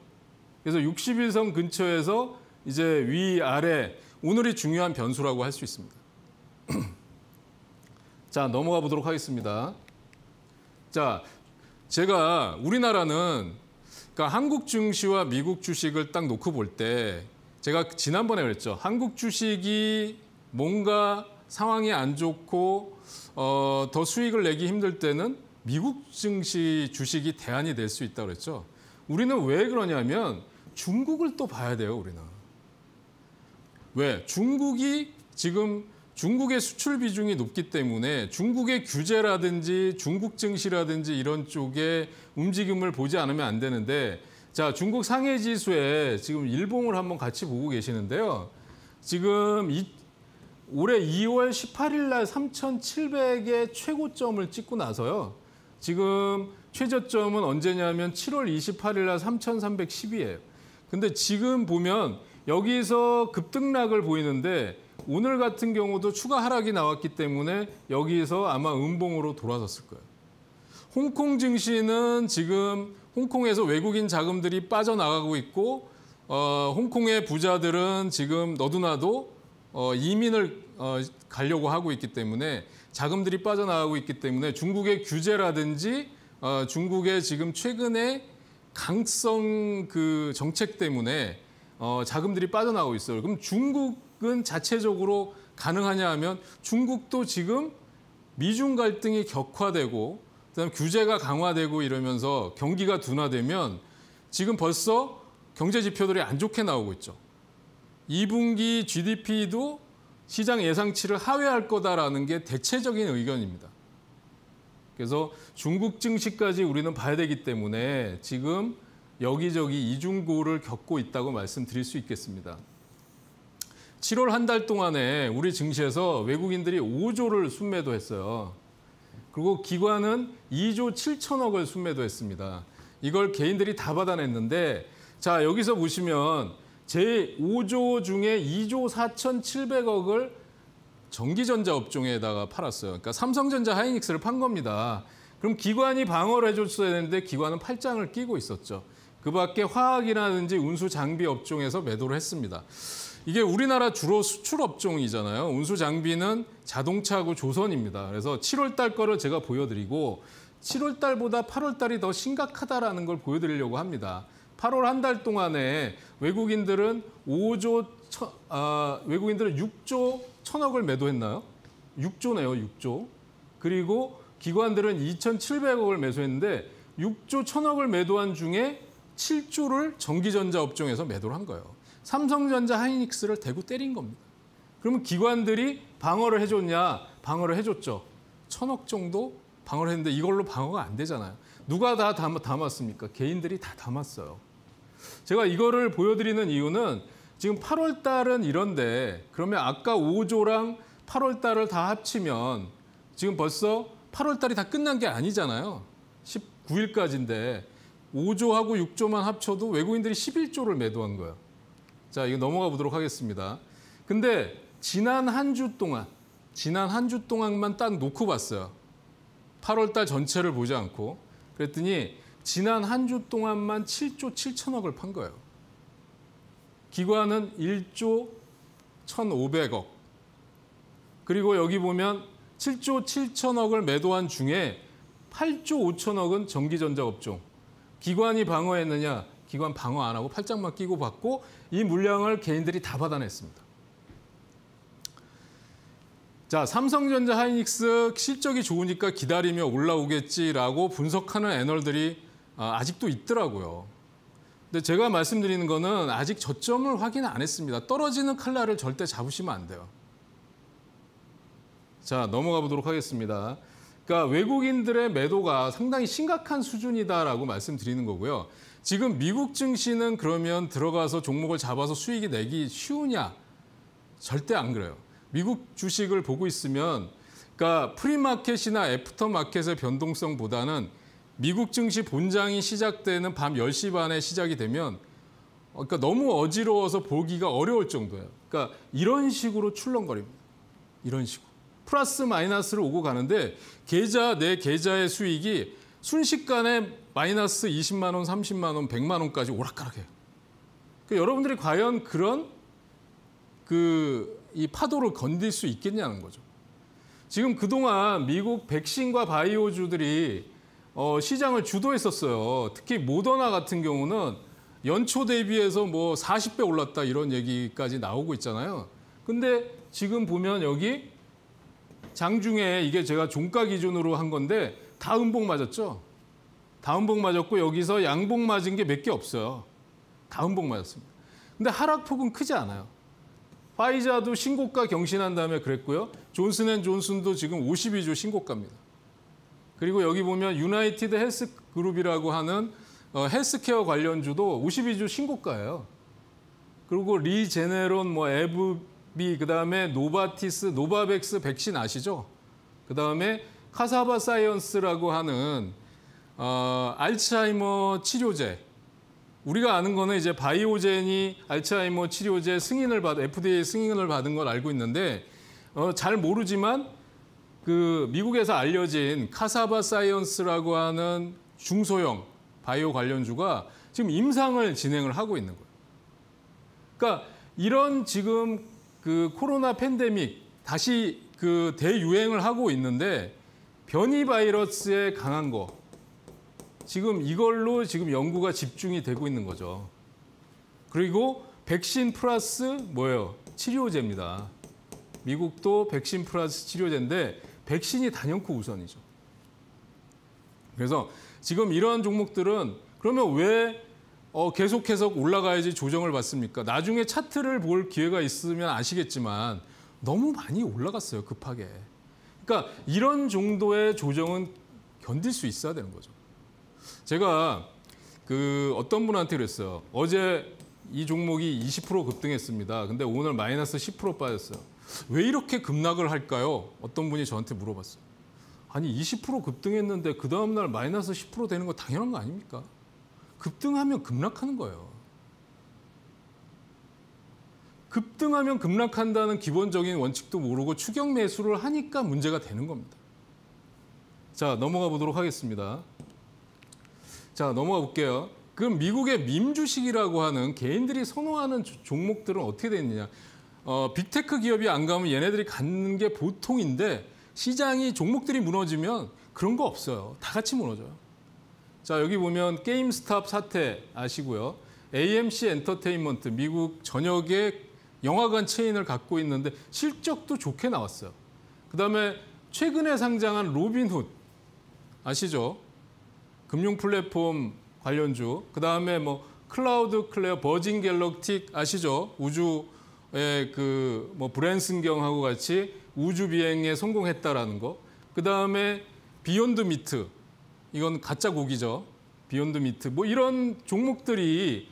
그래서 61선 근처에서 이제 위, 아래, 오늘이 중요한 변수라고 할 수 있습니다. (clears throat) 자, 넘어가 보도록 하겠습니다. 자, 제가 우리나라는 그러니까 한국 증시와 미국 주식을 딱 놓고 볼 때 제가 지난번에 그랬죠. 한국 주식이 뭔가 상황이 안 좋고 어, 더 수익을 내기 힘들 때는 미국 증시 주식이 대안이 될 수 있다고 그랬죠. 우리는 왜 그러냐면 중국을 또 봐야 돼요, 우리는. 왜? 중국이 지금 중국의 수출 비중이 높기 때문에 중국의 규제라든지 중국 증시라든지 이런 쪽에 움직임을 보지 않으면 안 되는데 자, 중국 상해 지수에 지금 일봉을 한번 같이 보고 계시는데요. 지금 이, 올해 2월 18일 날 3,700의 최고점을 찍고 나서요. 지금 최저점은 언제냐면 7월 28일 날 3,310이에요. 근데 지금 보면 여기서 급등락을 보이는데 오늘 같은 경우도 추가 하락이 나왔기 때문에 여기서 아마 음봉으로 돌아섰을 거예요. 홍콩 증시는 지금 홍콩에서 외국인 자금들이 빠져나가고 있고 어, 홍콩의 부자들은 지금 너도나도 어, 이민을 어, 가려고 하고 있기 때문에 자금들이 빠져나가고 있기 때문에 중국의 규제라든지 어, 중국의 지금 최근에 강성 그 정책 때문에 어, 자금들이 빠져나오고 있어요. 그럼 중국은 자체적으로 가능하냐 하면 중국도 지금 미중 갈등이 격화되고 그다음 규제가 강화되고 이러면서 경기가 둔화되면 지금 벌써 경제 지표들이 안 좋게 나오고 있죠. 2분기 GDP도 시장 예상치를 하회할 거다라는 게 대체적인 의견입니다. 그래서 중국 증시까지 우리는 봐야 되기 때문에 지금 여기저기 이중고를 겪고 있다고 말씀드릴 수 있겠습니다. 7월 한 달 동안에 우리 증시에서 외국인들이 5조를 순매도했어요. 그리고 기관은 2조 7천억을 순매도했습니다. 이걸 개인들이 다 받아냈는데 자 여기서 보시면 제 5조 중에 2조 4,700억을 전기전자 업종에다가 팔았어요. 그러니까 삼성전자 하이닉스를 판 겁니다. 그럼 기관이 방어를 해줬어야 되는데 기관은 팔짱을 끼고 있었죠. 그 밖에 화학이라든지 운수 장비 업종에서 매도를 했습니다. 이게 우리나라 주로 수출 업종이잖아요. 운수 장비는 자동차하고 조선입니다. 그래서 7월 달 거를 제가 보여드리고 7월 달보다 8월 달이 더 심각하다라는 걸 보여드리려고 합니다. 8월 한 달 동안에 외국인들은 5조 천, 아, 외국인들은 6조 천억을 매도했나요? 6조네요, 6조. 그리고 기관들은 2,700억을 매수했는데 6조 천억을 매도한 중에 7조를 전기전자 업종에서 매도를 한 거예요. 삼성전자 하이닉스를 대고 때린 겁니다. 그러면 기관들이 방어를 해줬냐? 방어를 해줬죠. 천억 정도 방어를 했는데 이걸로 방어가 안 되잖아요. 누가 다 담, 담았습니까? 개인들이 다 담았어요. 제가 이거를 보여드리는 이유는 지금 8월 달은 이런데 그러면 아까 5조랑 8월 달을 다 합치면 지금 벌써 8월 달이 다 끝난 게 아니잖아요. 19일까지인데 5조하고 6조만 합쳐도 외국인들이 11조를 매도한 거예요. 자, 이거 넘어가 보도록 하겠습니다. 근데 지난 한 주 동안, 지난 한 주 동안만 딱 놓고 봤어요. 8월 달 전체를 보지 않고. 그랬더니 지난 한 주 동안만 7조 7천억을 판 거예요. 기관은 1조 1,500억. 그리고 여기 보면 7조 7천억을 매도한 중에 8조 5천억은 전기전자 업종. 기관이 방어했느냐? 기관 방어 안 하고 팔짱만 끼고 받고 이 물량을 개인들이 다 받아냈습니다. 자, 삼성전자 하이닉스 실적이 좋으니까 기다리며 올라오겠지라고 분석하는 애널들이 아, 아직도 있더라고요. 근데 제가 말씀드리는 거는 아직 저점을 확인 안 했습니다. 떨어지는 칼날을 절대 잡으시면 안 돼요. 자, 넘어가 보도록 하겠습니다. 그러니까 외국인들의 매도가 상당히 심각한 수준이다라고 말씀드리는 거고요. 지금 미국 증시는 그러면 들어가서 종목을 잡아서 수익이 내기 쉬우냐? 절대 안 그래요. 미국 주식을 보고 있으면 그러니까 pre-market이나 after market의 변동성보다는 미국 증시 본장이 시작되는 밤 10시 반에 시작이 되면 그러니까 너무 어지러워서 보기가 어려울 정도예요. 그러니까 이런 식으로 출렁거립니다. 이런 식으로. 플러스 마이너스를 오고 가는데 계좌 내 계좌의 수익이 순식간에 마이너스 20만 원, 30만 원, 100만 원까지 오락가락해요. 그러니까 여러분들이 과연 그런 그 이 파도를 건딜 수 있겠냐는 거죠. 지금 그동안 미국 백신과 바이오주들이 어, 시장을 주도했었어요. 특히 모더나 같은 경우는 연초 대비해서 뭐 40배 올랐다 이런 얘기까지 나오고 있잖아요. 근데 지금 보면 여기 장중에 이게 제가 종가 기준으로 한 건데 다 음봉 맞았죠. 다 음봉 맞았고 여기서 양봉 맞은 게 몇 개 없어요. 다 음봉 맞았습니다. 근데 하락폭은 크지 않아요. 화이자도 신고가 경신한 다음에 그랬고요. 존슨앤존슨도 지금 52주 신고가입니다. 그리고 여기 보면 유나이티드 헬스 그룹이라고 하는 어, 헬스케어 관련주도 52주 신고가예요. 그리고 리제네론, 뭐 애브비, 그다음에 노바티스, 노바백스 백신 아시죠? 그다음에 카사바 사이언스라고 하는 어, 알츠하이머 치료제. 우리가 아는 거는 이제 바이오젠이 알츠하이머 치료제 승인을 받 FDA 승인을 받은 걸 알고 있는데 어, 잘 모르지만 그 미국에서 알려진 카사바 사이언스라고 하는 중소형 바이오 관련주가 지금 임상을 진행을 하고 있는 거예요. 그러니까 이런 지금 그 코로나 팬데믹 다시 그 대유행을 하고 있는데 변이 바이러스에 강한 거 지금 이걸로 지금 연구가 집중이 되고 있는 거죠. 그리고 백신 플러스 뭐예요? 치료제입니다. 미국도 백신 플러스 치료제인데 백신이 단연코 우선이죠. 그래서 지금 이러한 종목들은 그러면 왜 어, 계속해서 올라가야지 조정을 받습니까? 나중에 차트를 볼 기회가 있으면 아시겠지만 너무 많이 올라갔어요, 급하게. 그러니까 이런 정도의 조정은 견딜 수 있어야 되는 거죠. 제가 그 어떤 분한테 그랬어요. 어제 이 종목이 20% 급등했습니다. 근데 오늘 마이너스 10% 빠졌어요. 왜 이렇게 급락을 할까요? 어떤 분이 저한테 물어봤어요. 아니 20% 급등했는데 그 다음날 마이너스 10% 되는 거 당연한 거 아닙니까? 급등하면 급락하는 거예요. 급등하면 급락한다는 기본적인 원칙도 모르고 추격 매수를 하니까 문제가 되는 겁니다. 자, 넘어가 보도록 하겠습니다. 자, 넘어가 볼게요. 그럼 미국의 밈 주식이라고 하는 개인들이 선호하는 조- 종목들은 어떻게 되느냐? 어, 빅테크 기업이 안 가면 얘네들이 갖는 게 보통인데 시장이 종목들이 무너지면 그런 거 없어요. 다 같이 무너져요. 자, 여기 보면 게임스탑 사태 아시고요. AMC 엔터테인먼트 미국 전역의 영화관 체인을 갖고 있는데 실적도 좋게 나왔어요. 그다음에 최근에 상장한 로빈훗 아시죠? 금융 플랫폼 관련주. 그다음에 뭐 클라우드 플레어 버진 갤럭틱 아시죠? 우주의 그뭐 브랜슨경하고 같이 우주 비행에 성공했다라는 거. 그다음에 비욘드 미트. 이건 가짜 고기죠. 비욘드 미트. 뭐 이런 종목들이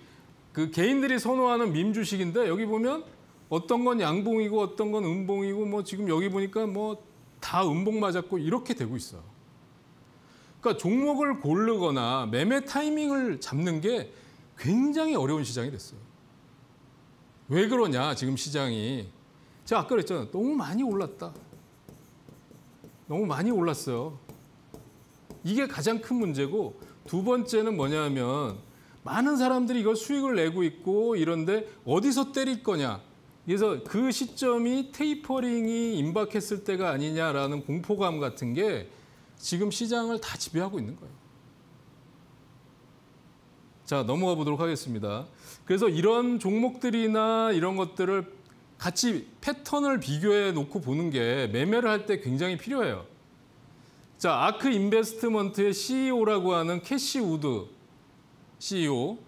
그 개인들이 선호하는 밈 주식인데 여기 보면 어떤 건 양봉이고 어떤 건 음봉이고 뭐 지금 여기 보니까 뭐 다 음봉 맞았고 이렇게 되고 있어요. 그러니까 종목을 고르거나 매매 타이밍을 잡는 게 굉장히 어려운 시장이 됐어요. 왜 그러냐 지금 시장이 제가 아까 그랬잖아요. 너무 많이 올랐다. 너무 많이 올랐어요. 이게 가장 큰 문제고 두 번째는 뭐냐면 많은 사람들이 이걸 수익을 내고 있고 이런데 어디서 때릴 거냐. 그래서 그 시점이 테이퍼링이 임박했을 때가 아니냐라는 공포감 같은 게 지금 시장을 다 지배하고 있는 거예요. 자, 넘어가 보도록 하겠습니다. 그래서 이런 종목들이나 이런 것들을 같이 패턴을 비교해 놓고 보는 게 매매를 할 때 굉장히 필요해요. 자, 아크 인베스트먼트의 CEO라고 하는 캐시 우드 CEO.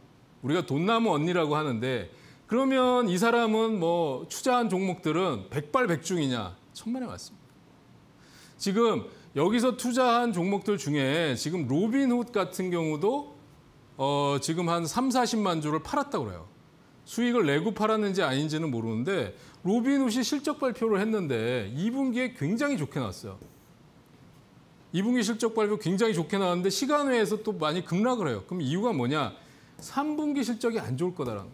우리가 돈나무 언니라고 하는데 그러면 이 사람은 뭐 투자한 종목들은 백발백중이냐? 천만의 말씀입니다. 지금 여기서 투자한 종목들 중에 지금 로빈훗 같은 경우도 어, 지금 한 3, 40만 주를 팔았다고 그래요. 수익을 내고 팔았는지 아닌지는 모르는데 로빈훗이 실적 발표를 했는데 2분기에 굉장히 좋게 나왔어요. 2분기 실적 발표 굉장히 좋게 나왔는데 시간 외에서 또 많이 급락을 해요. 그럼 이유가 뭐냐? 3분기 실적이 안 좋을 거다라는.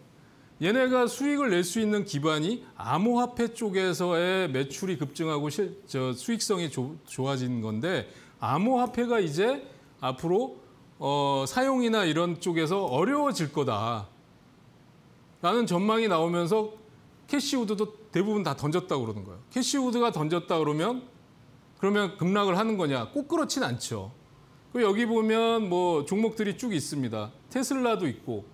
얘네가 수익을 낼 수 있는 기반이 암호화폐 쪽에서의 매출이 급증하고 실, 저 수익성이 조, 좋아진 건데 암호화폐가 이제 앞으로 어, 사용이나 이런 쪽에서 어려워질 거다. 라는 전망이 나오면서 캐시우드도 대부분 다 던졌다고 그러는 거예요. 캐시우드가 던졌다 그러면 그러면 급락을 하는 거냐? 꼭 그렇진 않죠. 그리고 여기 보면 뭐 종목들이 쭉 있습니다. 테슬라도 있고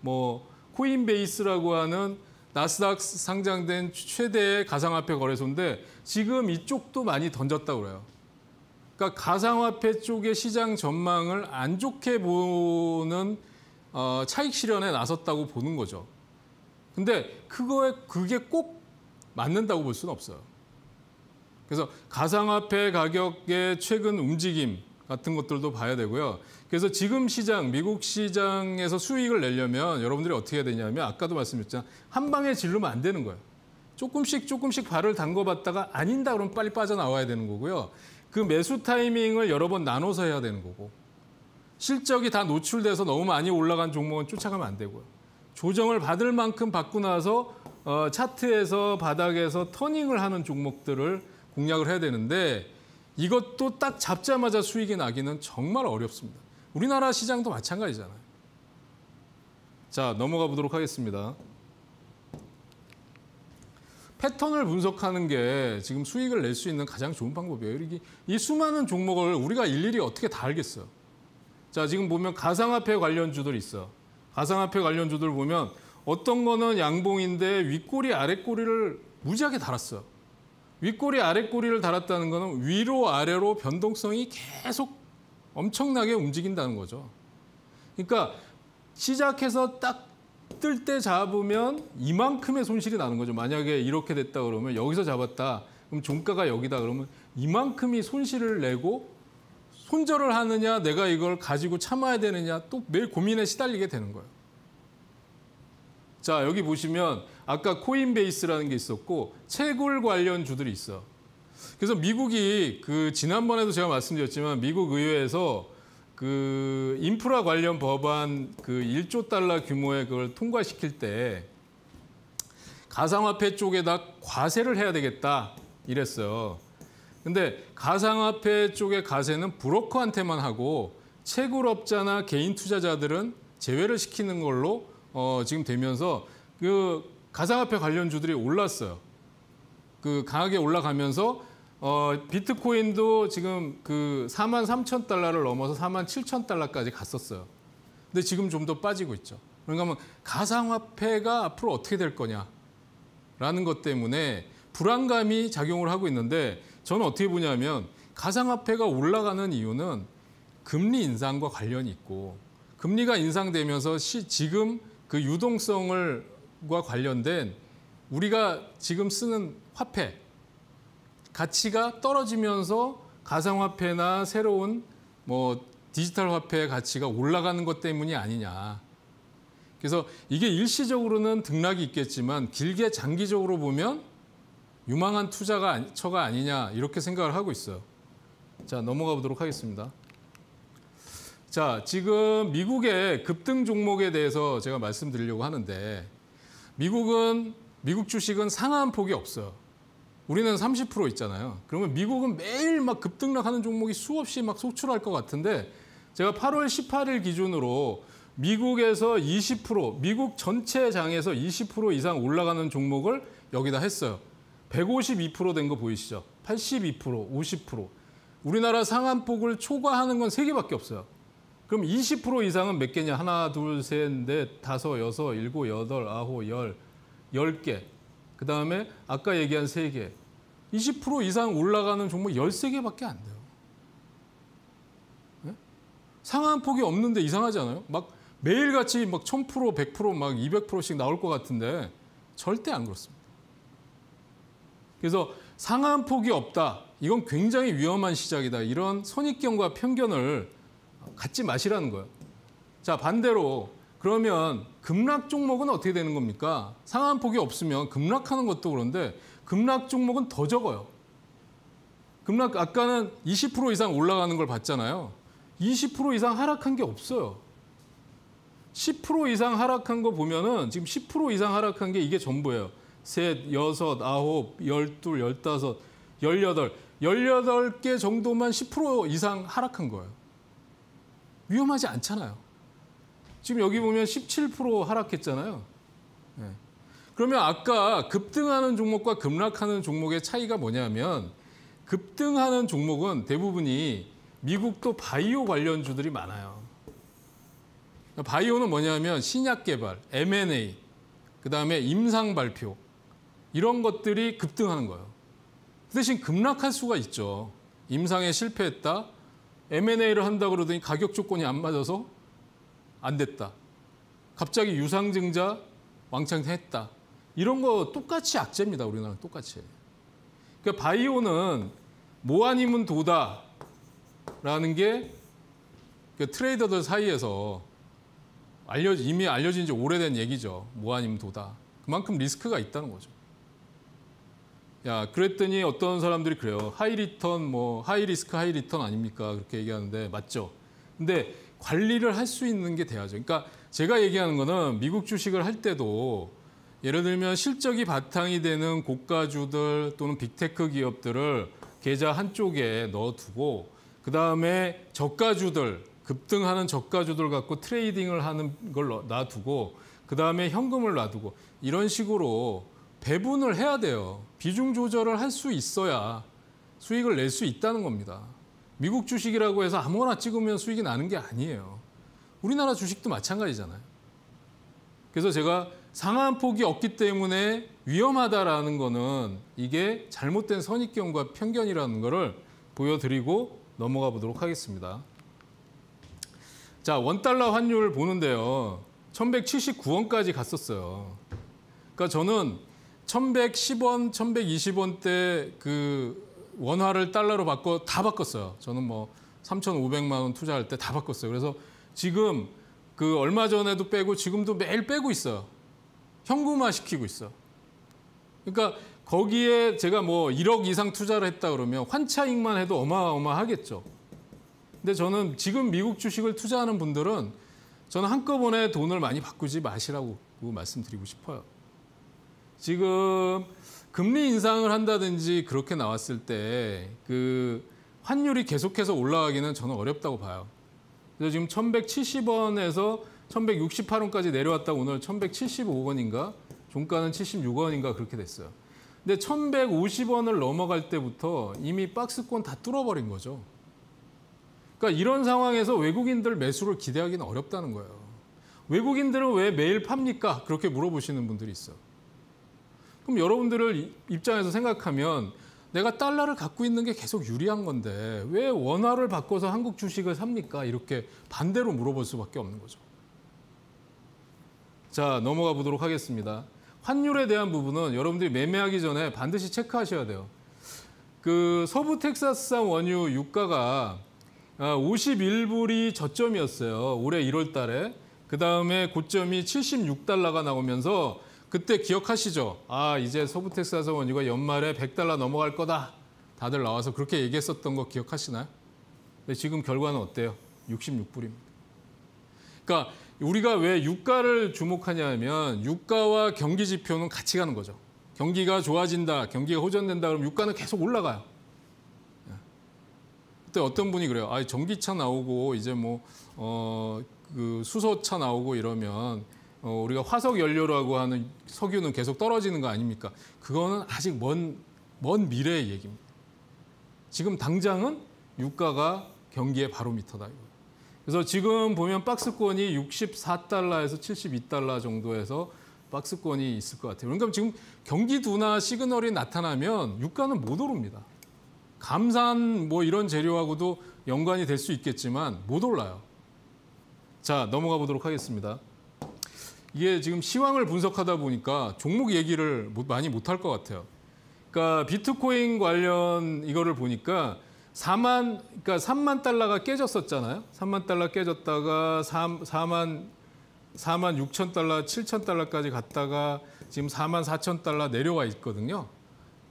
뭐 코인베이스라고 하는 나스닥 상장된 최대의 가상화폐 거래소인데 지금 이쪽도 많이 던졌다고 그래요. 그러니까 가상화폐 쪽의 시장 전망을 안 좋게 보는 어, 차익 실현에 나섰다고 보는 거죠. 근데 그거에 그게 꼭 맞는다고 볼 수는 없어요. 그래서 가상화폐 가격의 최근 움직임 같은 것들도 봐야 되고요. 그래서 지금 시장, 미국 시장에서 수익을 내려면 여러분들이 어떻게 해야 되냐면 아까도 말씀드렸잖아요. 한 방에 질르면 안 되는 거예요. 조금씩 조금씩 발을 담궈봤다가 아닌다 그러면 빨리 빠져나와야 되는 거고요. 그 매수 타이밍을 여러 번 나눠서 해야 되는 거고 실적이 다 노출돼서 너무 많이 올라간 종목은 쫓아가면 안 되고요. 조정을 받을 만큼 받고 나서 어, 차트에서 바닥에서 터닝을 하는 종목들을 공략을 해야 되는데 이것도 딱 잡자마자 수익이 나기는 정말 어렵습니다. 우리나라 시장도 마찬가지잖아요. 자, 넘어가 보도록 하겠습니다. 패턴을 분석하는 게 지금 수익을 낼 수 있는 가장 좋은 방법이에요. 이, 이 수많은 종목을 우리가 일일이 어떻게 다 알겠어요. 자, 지금 보면 가상화폐 관련주들 있어. 가상화폐 관련주들 보면 어떤 거는 양봉인데 윗꼬리 아랫꼬리를 무지하게 달았어요. 윗꼬리 아랫꼬리를 달았다는 거는 위로 아래로 변동성이 계속 엄청나게 움직인다는 거죠. 그러니까 시작해서 딱 뜰 때 잡으면 이만큼의 손실이 나는 거죠. 만약에 이렇게 됐다 그러면 여기서 잡았다. 그럼 종가가 여기다 그러면 이만큼이 손실을 내고 손절을 하느냐 내가 이걸 가지고 참아야 되느냐 또 매일 고민에 시달리게 되는 거예요. 자, 여기 보시면 아까 코인베이스라는 게 있었고 채굴 관련 주들이 있어. 그래서 미국이 그 지난번에도 제가 말씀드렸지만 미국 의회에서 그 인프라 관련 법안 그 1조 달러 규모의 그걸 통과시킬 때 가상화폐 쪽에다 과세를 해야 되겠다 이랬어요. 근데 가상화폐 쪽의 과세는 브로커한테만 하고 채굴업자나 개인 투자자들은 제외를 시키는 걸로 어, 지금 되면서 그 가상화폐 관련주들이 올랐어요. 그 강하게 올라가면서 어, 비트코인도 지금 그 4만 3천 달러를 넘어서 4만 7천 달러까지 갔었어요. 근데 지금 좀 더 빠지고 있죠. 그러니까 가상화폐가 앞으로 어떻게 될 거냐라는 것 때문에 불안감이 작용을 하고 있는데 저는 어떻게 보냐면 가상화폐가 올라가는 이유는 금리 인상과 관련이 있고 금리가 인상되면서 시, 지금 그 유동성을과 관련된 우리가 지금 쓰는 화폐 가치가 떨어지면서 가상화폐나 새로운 뭐 디지털 화폐의 가치가 올라가는 것 때문이 아니냐. 그래서 이게 일시적으로는 등락이 있겠지만 길게 장기적으로 보면 유망한 투자가 처가 아니냐 이렇게 생각을 하고 있어요. 자 넘어가 보도록 하겠습니다. 자 지금 미국의 급등 종목에 대해서 제가 말씀드리려고 하는데 미국은 미국 주식은 상한 폭이 없어요. 우리는 30% 있잖아요. 그러면 미국은 매일 막 급등락하는 종목이 수없이 막 속출할 것 같은데 제가 8월 18일 기준으로 미국에서 20% 미국 전체 장에서 20% 이상 올라가는 종목을 여기다 했어요. 152%된 거 보이시죠? 82%, 50%. 우리나라 상한폭을 초과하는 건 3개밖에 없어요. 그럼 20% 이상은 몇 개냐? 하나, 둘, 셋, 넷, 다섯, 여섯, 일곱, 여덟, 아홉, 열, 열 개. 그 다음에 아까 얘기한 3개. 20% 이상 올라가는 종목 13개밖에 안 돼요. 네? 상한 폭이 없는데 이상하지 않아요? 막 매일같이 막 1000%, 100%, 막 200%씩 나올 것 같은데 절대 안 그렇습니다. 그래서 상한 폭이 없다. 이건 굉장히 위험한 시작이다. 이런 선입견과 편견을 갖지 마시라는 거예요. 자, 반대로 그러면 급락 종목은 어떻게 되는 겁니까? 상한폭이 없으면 급락하는 것도 그런데 급락 종목은 더 적어요. 급락 아까는 20% 이상 올라가는 걸 봤잖아요. 20% 이상 하락한 게 없어요. 10% 이상 하락한 거 보면은 지금 10% 이상 하락한 게 이게 전부예요. 셋, 여섯, 아홉, 열둘, 열다섯, 열여덟. 열여덟 개 정도만 10% 이상 하락한 거예요. 위험하지 않잖아요. 지금 여기 보면 17% 하락했잖아요. 네. 그러면 아까 급등하는 종목과 급락하는 종목의 차이가 뭐냐면 급등하는 종목은 대부분이 미국도 바이오 관련주들이 많아요. 바이오는 뭐냐면 신약 개발, M&A, 그 다음에 임상 발표 이런 것들이 급등하는 거예요. 그 대신 급락할 수가 있죠. 임상에 실패했다. M&A를 한다 그러더니 가격 조건이 안 맞아서 안 됐다. 갑자기 유상증자 왕창 했다. 이런 거 똑같이 악재입니다. 우리나라 똑같이. 그러니까 바이오는 뭐 아니면 도다라는 게그 트레이더들 사이에서 알려 이미 알려진 지 오래된 얘기죠. 뭐 아니면 도다. 그만큼 리스크가 있다는 거죠. 야, 그랬더니 어떤 사람들이 그래요. high return, 뭐, high risk, high return 아닙니까? 그렇게 얘기하는데, 맞죠? 근데 관리를 할 수 있는 게 돼야죠. 그러니까 제가 얘기하는 거는 미국 주식을 할 때도 예를 들면 실적이 바탕이 되는 고가주들 또는 빅테크 기업들을 계좌 한쪽에 넣어두고, 그 다음에 저가주들, 급등하는 저가주들 갖고 trading을 하는 걸 놔두고, 그 다음에 현금을 놔두고, 이런 식으로 배분을 해야 돼요. 비중 조절을 할 수 있어야 수익을 낼 수 있다는 겁니다. 미국 주식이라고 해서 아무거나 찍으면 수익이 나는 게 아니에요. 우리나라 주식도 마찬가지잖아요. 그래서 제가 상한 폭이 없기 때문에 위험하다라는 거는 이게 잘못된 선입견과 편견이라는 거를 보여드리고 넘어가 보도록 하겠습니다. 자, 원달러 환율 보는데요. 1179원까지 갔었어요. 그러니까 저는 1110원, 1120원 때 그 원화를 달러로 바꿔 다 바꿨어요. 저는 뭐 3,500만 원 투자할 때 다 바꿨어요. 그래서 지금 그 얼마 전에도 빼고 지금도 매일 빼고 있어요. 현금화 시키고 있어. 그러니까 거기에 제가 뭐 1억 이상 투자를 했다 그러면 환차익만 해도 어마어마하겠죠. 근데 저는 지금 미국 주식을 투자하는 분들은 저는 한꺼번에 돈을 많이 바꾸지 마시라고 말씀드리고 싶어요. 지금 금리 인상을 한다든지 그렇게 나왔을 때 그 환율이 계속해서 올라가기는 저는 어렵다고 봐요. 그래서 지금 1170원에서 1168원까지 내려왔다 오늘 1175원인가 종가는 76원인가 그렇게 됐어요. 근데 1150원을 넘어갈 때부터 이미 박스권 다 뚫어버린 거죠. 그러니까 이런 상황에서 외국인들 매수를 기대하기는 어렵다는 거예요. 외국인들은 왜 매일 팝니까? 그렇게 물어보시는 분들이 있어요. 그럼 여러분들을 입장에서 생각하면 내가 달러를 갖고 있는 게 계속 유리한 건데 왜 원화를 바꿔서 한국 주식을 삽니까? 이렇게 반대로 물어볼 수밖에 없는 거죠. 자, 넘어가 보도록 하겠습니다. 환율에 대한 부분은 여러분들이 매매하기 전에 반드시 체크하셔야 돼요. 그 서부 텍사스산 원유 유가가 51불이 아, 저점이었어요. 올해 1월 달에. 그 다음에 고점이 76달러가 나오면서 그때 기억하시죠? 아, 이제 서부 텍사스 원유가 연말에 100달러 넘어갈 거다. 다들 나와서 그렇게 얘기했었던 거 기억하시나요? 근데 지금 결과는 어때요? 66불입니다. 그러니까 우리가 왜 유가를 주목하냐면 유가와 경기 지표는 같이 가는 거죠. 경기가 좋아진다, 경기가 호전된다 그러면 유가는 계속 올라가요. 그때 어떤 분이 그래요. 아, 전기차 나오고 이제 뭐 어, 그 수소차 나오고 이러면 어, 우리가 화석 연료라고 하는 석유는 계속 떨어지는 거 아닙니까? 그거는 아직 먼, 먼 미래의 얘기입니다. 지금 당장은 유가가 경기의 바로미터다. 그래서 지금 보면 박스권이 64달러에서 72달러 정도에서 박스권이 있을 것 같아요. 그러니까 지금 경기 둔화 시그널이 나타나면 유가는 못 오릅니다. 감산 뭐 이런 재료하고도 연관이 될 수 있겠지만 못 올라요. 자, 넘어가 보도록 하겠습니다. 이게 지금 시황을 분석하다 보니까 종목 얘기를 많이 못할 것 같아요. 그러니까 비트코인 관련 이거를 보니까 4만, 그러니까 3만 달러가 깨졌었잖아요. 3만 달러 깨졌다가 4, 4만 4만 6천 달러, 7천 달러까지 갔다가 지금 4만 4천 달러 내려와 있거든요.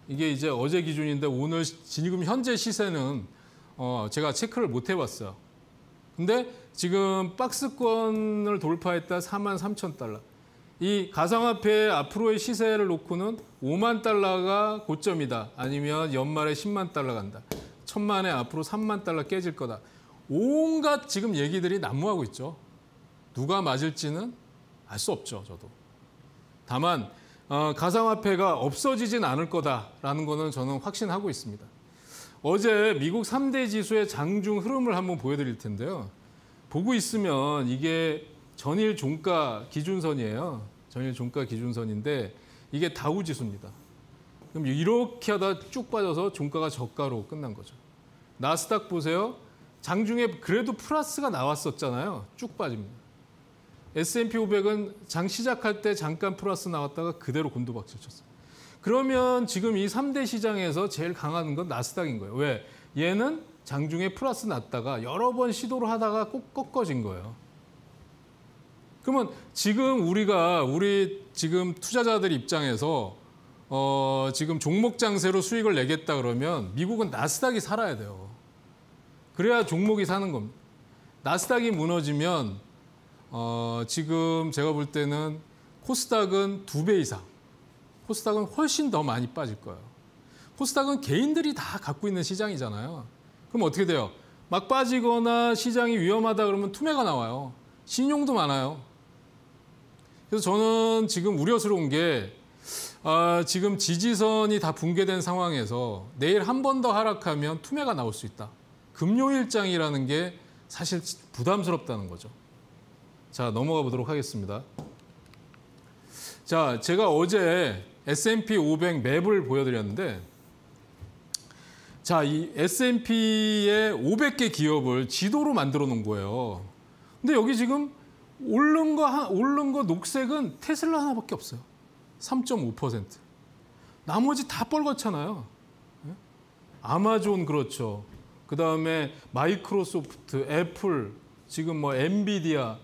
이게 이제 어제 기준인데 오늘 지금 현재 시세는 어 제가 체크를 못 해봤어요. 근데 지금 박스권을 돌파했다 4만 3천 달러. 이 가상화폐 앞으로의 시세를 놓고는 5만 달러가 고점이다. 아니면 연말에 10만 달러 간다. 천만에 앞으로 3만 달러 깨질 거다. 온갖 지금 얘기들이 난무하고 있죠. 누가 맞을지는 알 수 없죠, 저도. 다만 어, 가상화폐가 없어지진 않을 거다라는 거는 저는 확신하고 있습니다. 어제 미국 3대 지수의 장중 흐름을 한번 보여드릴 텐데요. 보고 있으면 이게 전일 종가 기준선이에요. 전일 종가 기준선인데 이게 다우 지수입니다. 그럼 이렇게 하다 쭉 빠져서 종가가 저가로 끝난 거죠. 나스닥 보세요. 장중에 그래도 플러스가 나왔었잖아요. 쭉 빠집니다. S&P 500은 장 시작할 때 잠깐 플러스 나왔다가 그대로 곤두박질 쳤어요. 그러면 지금 이 3대 시장에서 제일 강한 건 나스닥인 거예요. 왜? 얘는 장중에 플러스 났다가 여러 번 시도를 하다가 꼭 꺾어진 거예요. 그러면 지금 우리가 우리 지금 투자자들 입장에서 어 지금 종목 장세로 수익을 내겠다 그러면 미국은 나스닥이 살아야 돼요. 그래야 종목이 사는 겁니다. 나스닥이 무너지면 어, 지금 제가 볼 때는 코스닥은 두 배 이상, 코스닥은 훨씬 더 많이 빠질 거예요. 코스닥은 개인들이 다 갖고 있는 시장이잖아요. 그럼 어떻게 돼요? 막 빠지거나 시장이 위험하다 그러면 투매가 나와요. 신용도 많아요. 그래서 저는 지금 우려스러운 게 아, 지금 지지선이 다 붕괴된 상황에서 내일 한 번 더 하락하면 투매가 나올 수 있다. 금요일장이라는 게 사실 부담스럽다는 거죠. 자, 넘어가 보도록 하겠습니다. 자, 제가 어제 S&P 500 맵을 보여드렸는데 자, 이 S&P의 500개 기업을 지도로 만들어 놓은 거예요. 근데 여기 지금 오른 거, 오른 거 녹색은 테슬라 하나밖에 없어요. 3.5%. 나머지 다 뻘겋잖아요. 예? 아마존 그렇죠. 그 다음에 마이크로소프트, 애플, 지금 뭐 엔비디아,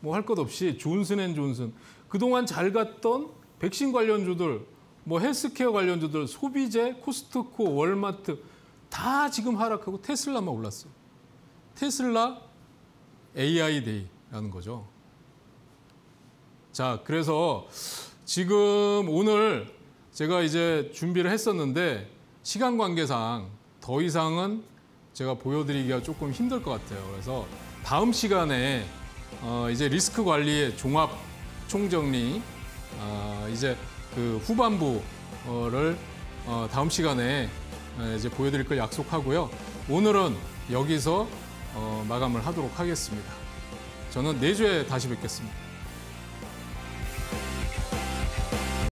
뭐 할 것 없이 존슨 앤 존슨 그동안 잘 갔던 백신 관련주들, 뭐 헬스케어 관련주들, 소비재, 코스트코, 월마트 다 지금 하락하고 테슬라만 올랐어요. 테슬라 AI 데이라는 거죠. 자, 그래서 지금 오늘 제가 이제 준비를 했었는데 시간 관계상 더 이상은 제가 보여드리기가 조금 힘들 것 같아요. 그래서 다음 시간에 어 이제 리스크 관리의 종합 총정리 어 이제 그 후반부를 어 다음 시간에 이제 보여드릴 걸 약속하고요. 오늘은 여기서 어 마감을 하도록 하겠습니다. 저는 내주에 다시 뵙겠습니다.